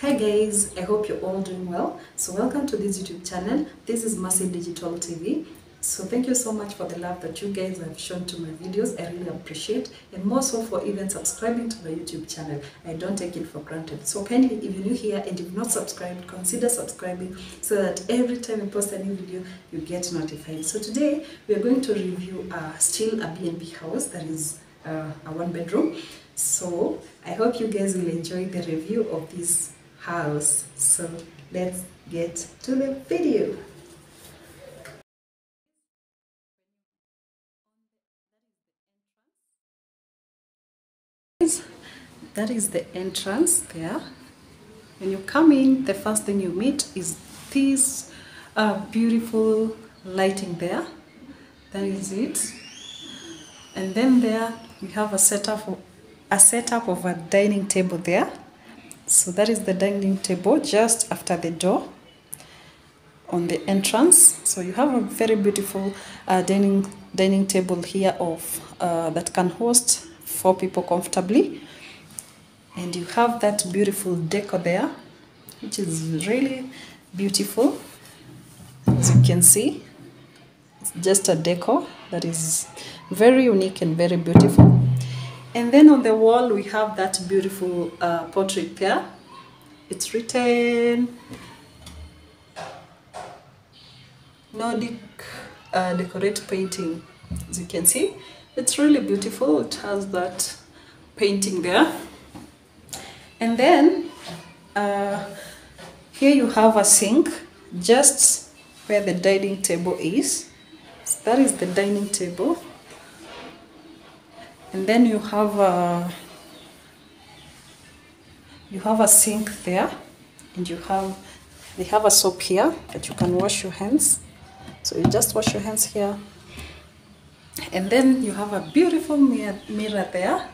Hi guys, I hope you're all doing well. So welcome to this YouTube channel. This is Mercy Digital TV. So thank you so much for the love that you guys have shown to my videos. I really appreciate and more so for even subscribing to my YouTube channel. I don't take it for granted. So kindly, if you're new here and you've not subscribed, consider subscribing so that every time I post a new video, you get notified. So today we are going to review uh, still a B&B house that is uh, a one bedroom. So I hope you guys will enjoy the review of this house. So let's get to the video. That is the entrance there. When you come in, the first thing you meet is this uh, beautiful lighting there. That is it. And then there we have a setup a setup of a dining table there. So that is the dining table just after the door on the entrance. So you have a very beautiful uh, dining dining table here of uh, that can host four people comfortably. And you have that beautiful decor there, which is really beautiful. As you can see, it's just a decor that is very unique and very beautiful. And then on the wall, we have that beautiful uh, portrait there. It's written Nordic uh, decorate painting. As you can see, it's really beautiful. It has that painting there. And then uh, here you have a sink just where the dining table is. So that is the dining table. And then you have a you have a sink there, and you have they have a soap here that you can wash your hands. So you just wash your hands here, and then you have a beautiful mirror, mirror there.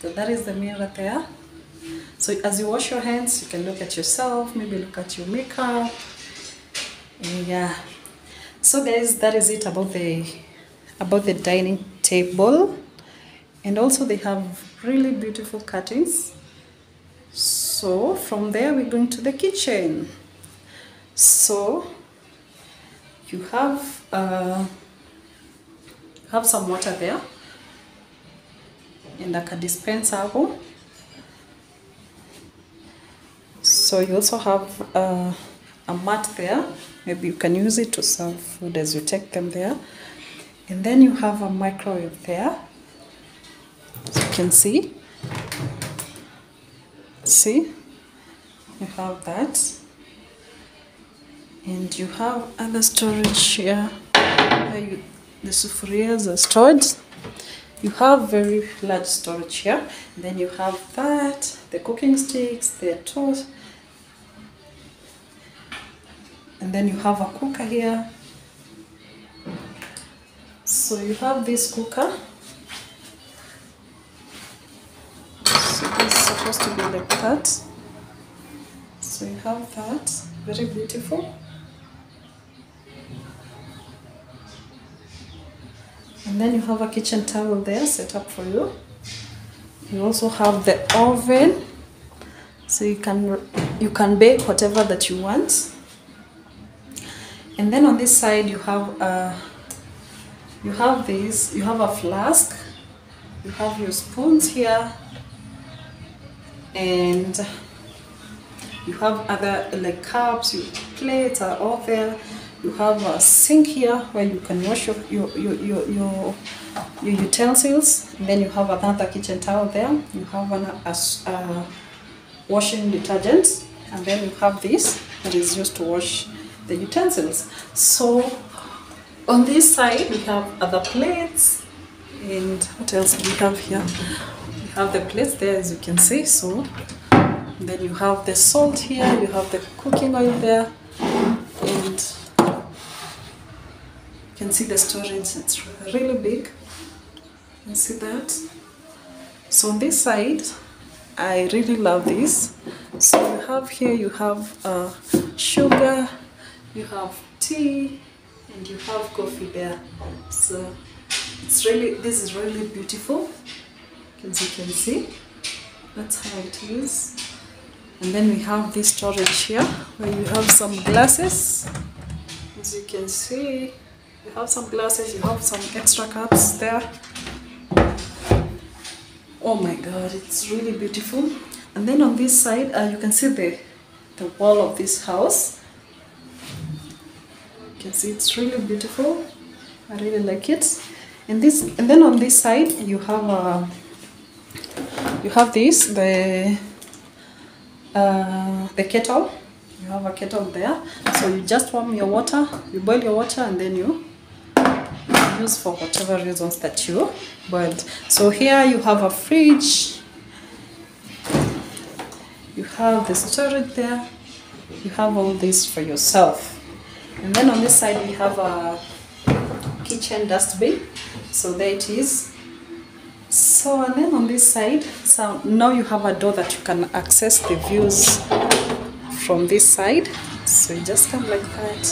So that is the mirror there. So as you wash your hands, you can look at yourself, maybe look at your makeup. Yeah. So guys, that is it about the about the dining table. And also they have really beautiful curtains. So from there we're going to the kitchen. So you have uh, have some water there and like a dispenser So you also have uh, a mat there. Maybe you can use it to serve food as you take them there. And then you have a microwave there. Can see. See? You have that. And you have other storage here where you, the sufurias are stored. You have very large storage here. Then you have that, the cooking sticks, the toast, and then you have a cooker here so you have this cooker so this is supposed to be like that so you have that. Very beautiful. And then you have a kitchen towel there set up for you. You also have the oven. So you can you can bake whatever that you want. And then on this side you have uh, you have this you have a flask. You have your spoons here and you have other like cups your plates are all there. You have a sink here where you can wash your your your your, your, utensils. And then you have another kitchen towel there. You have an, a, a washing detergent. And then you have this that is used to wash the utensils. So on this side we have other plates. And what else do we have here? Have the plates there as you can see. So then you have the salt here, you have the cooking oil there and you can see the storage, it's really big. You can see that. So on this side, I really love this. So you have here, you have uh, sugar, you have tea and you have coffee there so it's really this is really beautiful as you can see that's how it is And then we have this storage here where you have some glasses. As you can see, you have some glasses, you have some extra cups there. Oh my god, it's really beautiful. And then on this side, uh, you can see the, the wall of this house. You can see it's really beautiful. I really like it. And this, and then on this side, you have a, you have this the, uh, the kettle. You have a kettle there. So you just warm your water, you boil your water, and then you use for whatever reasons that you boiled. So here you have a fridge. You have the storage there. You have all this for yourself. And then on this side we have a kitchen dustbin. So there it is. So and then on this side, so now you have a door that you can access the views from this side. So you just come like that.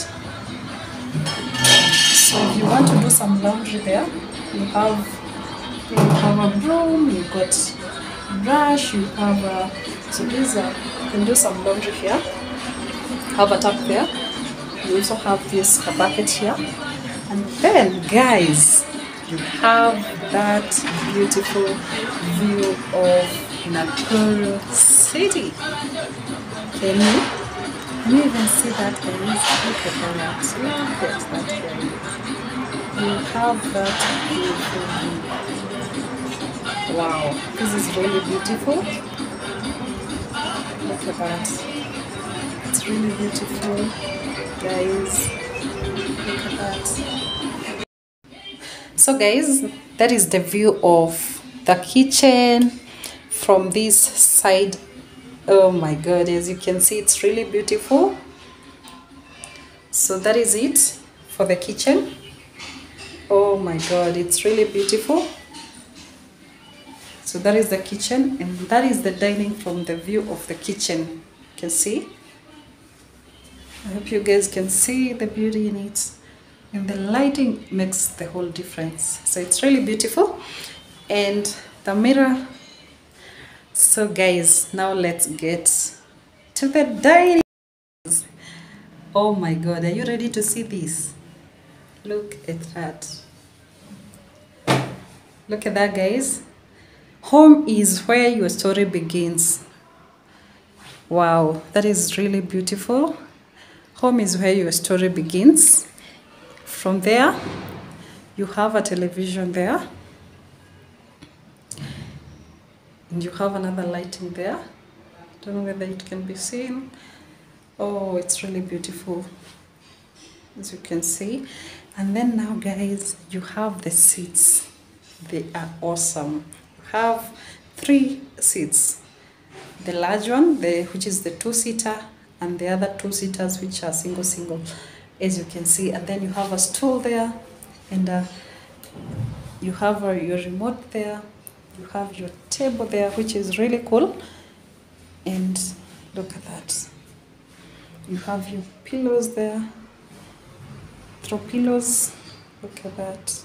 So if you want to do some laundry there, you have you have a broom, you got brush, you have a so these are uh, you can do some laundry here. Have a tap there. You also have this bucket here. And then guys, you have that beautiful view of Nakuru city. Can you? Can you even see that guys? Look at that. Look at that. You have that beautiful view. Wow, this is really beautiful. Look at that. It's really beautiful, So guys, that is the view of the kitchen from this side. Oh my god, as you can see, it's really beautiful. So that is it for the kitchen. Oh my god, it's really beautiful. So that is the kitchen and that is the dining from the view of the kitchen. You can see. I hope you guys can see the beauty in it. And the lighting makes the whole difference. So it's really beautiful. And the mirror. So guys, now let's get to the dining. Oh my god, are you ready to see this? Look at that. Look at that guys. Home is where your story begins. Wow, that is really beautiful. Home is where your story begins. From there, you have a television there. And you have another lighting there. Don't know whether it can be seen. Oh, it's really beautiful. As you can see. And then now guys, you have the seats. They are awesome. You have three seats. The large one, the which is the two-seater, and the other two seaters which are single single as you can see and then you have a stool there and uh, you have uh, your remote there you have your table there which is really cool. And look at that. You have your pillows there. Throw pillows. Look at that.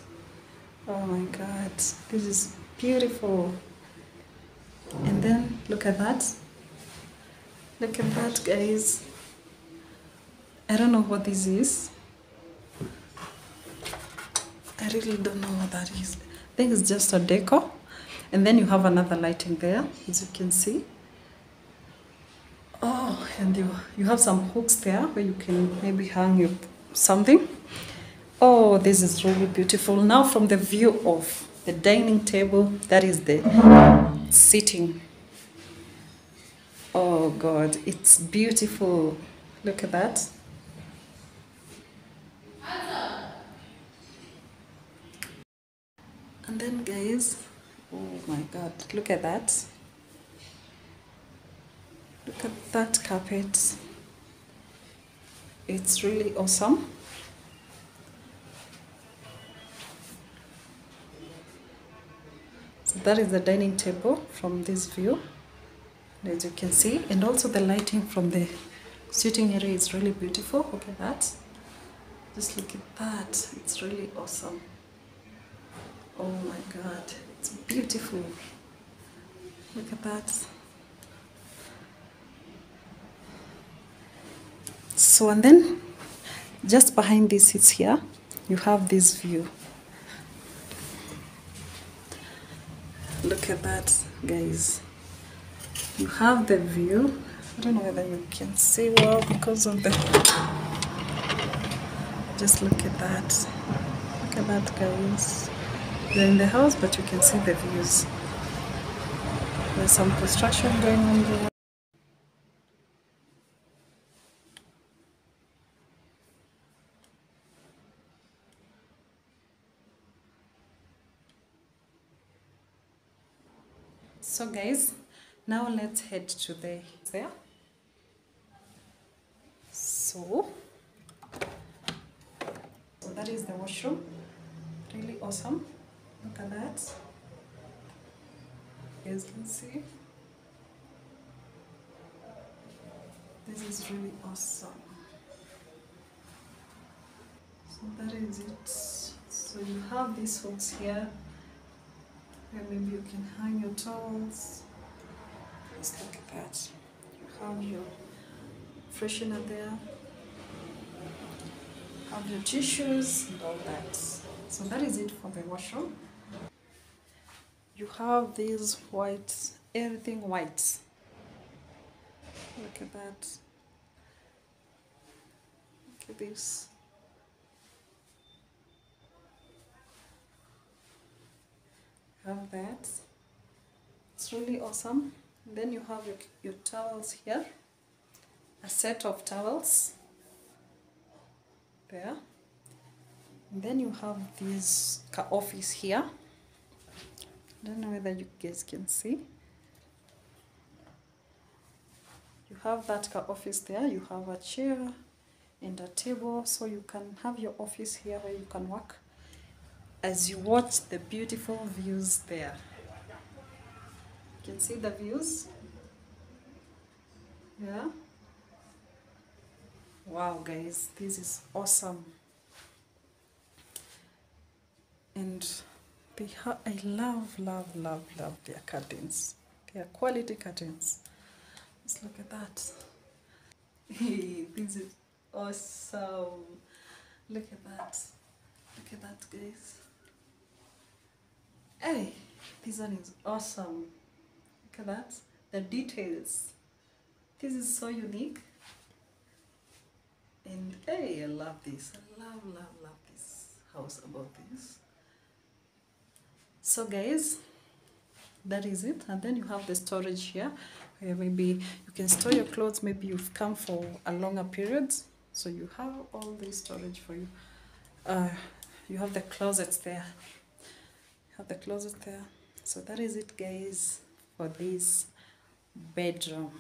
Oh my god this is beautiful. And then look at that. Look at that, guys. I don't know what this is. I really don't know what that is. I think it's just a decor. And then you have another lighting there, as you can see. Oh, and you, you have some hooks there where you can maybe hang your something. Oh, this is really beautiful. Now from the view of the dining table, that is the sitting Oh God, it's beautiful. Look at that. And oh my God, look at that. Look at that carpet. It's really awesome. So that is the dining table from this view as you can see and also the lighting from the sitting area is really beautiful look at that just look at that it's really awesome oh my god it's beautiful look at that So and then just behind these seats here, you have this view. Look at that, guys. You have the view. I don't know whether you can see well because of the. Just look at that. Look at that, guys. You're in the house, but you can see the views. There's some construction going on there. So guys, now let's head to the there. So, so that is the washroom. Really awesome. Look at that. You guys can see. This is really awesome. So that is it. So you have these hooks here and maybe you can hang your towels. Just look at that. You have your freshener there. Have your tissues and all that. So that is it for the washroom. You have these whites everything white. Look at that. Look at this. have that it's really awesome then you have your, your towels here a set of towels there and then you have this office here don't know whether you guys can see you have that office there you have a chair and a table so you can have your office here where you can work as you watch the beautiful views there. You can see the views. Yeah. Wow, guys, this is awesome. And they ha I love, love, love, love their curtains. Their quality curtains. Let's look at that. Hey, this is awesome. Look at that. Look at that, guys. Hey, this one is awesome. Look at that. The details. This is so unique. And hey, I love this. I love, love, love this house about this. So guys, that is it. And then you have the storage here where maybe you can store your clothes. Maybe you've come for a longer period. So you have all this storage for you. Uh, you have the closets there you have the closet there so that is it guys for this bedroom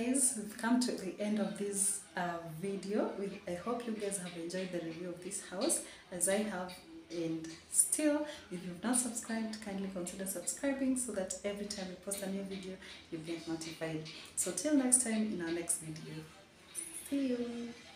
guys we've come to the end of this uh, video. We, i hope you guys have enjoyed the review of this house as i have and still if you've not subscribed kindly consider subscribing so that every time we post a new video you get notified. So till next time in our next video. See you